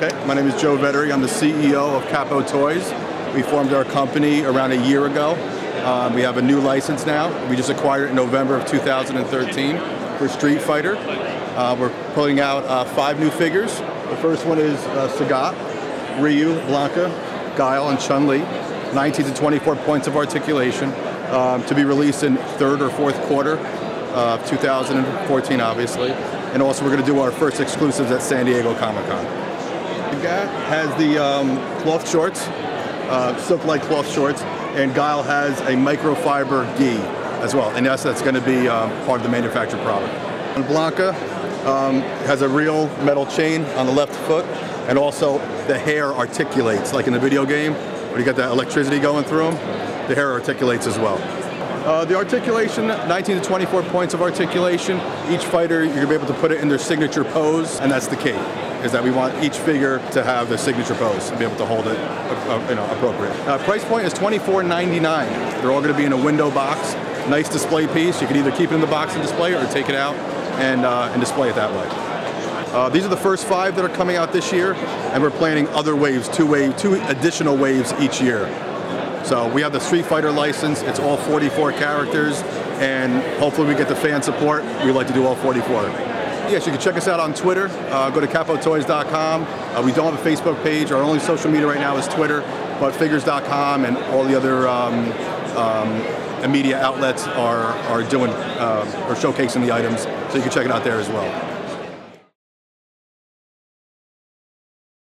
Okay, my name is Joe Vettery. I'm the CEO of Capo Toys. We formed our company around a year ago. Um, we have a new license now. We just acquired it in November of 2013 for Street Fighter. Uh, we're putting out uh, five new figures. The first one is uh, Sagat, Ryu, Blanka, Guile, and Chun-Li. 19 to 24 points of articulation um, to be released in third or fourth quarter of 2014, obviously. And also we're going to do our first exclusives at San Diego Comic-Con. Sagat has the um, cloth shorts, uh, silk-like cloth shorts, and Guile has a microfiber gi as well. And yes, that's going to be um, part of the manufactured product. And Blanka um, has a real metal chain on the left foot, and also the hair articulates, like in the video game, where you got that electricity going through them, the hair articulates as well. Uh, the articulation, 19 to 24 points of articulation. Each fighter, you're gonna be able to put it in their signature pose, and that's the key, is that we want each figure to have the signature pose and be able to hold it uh, uh you know, appropriate. Uh, price point is $24.99. They're all gonna be in a window box. Nice display piece. You can either keep it in the box and display it or take it out and, uh, and display it that way. Uh, these are the first five that are coming out this year, and we're planning other waves, two wave, two additional waves each year. So we have the Street Fighter license. It's all 44 characters, and hopefully we get the fan support. We'd like to do all 44. Yes, you can check us out on Twitter. Uh, go to capotoys.com. Uh, we don't have a Facebook page. Our only social media right now is Twitter, but figures.com and all the other um, um, media outlets are, are doing uh, or showcasing the items. So you can check it out there as well.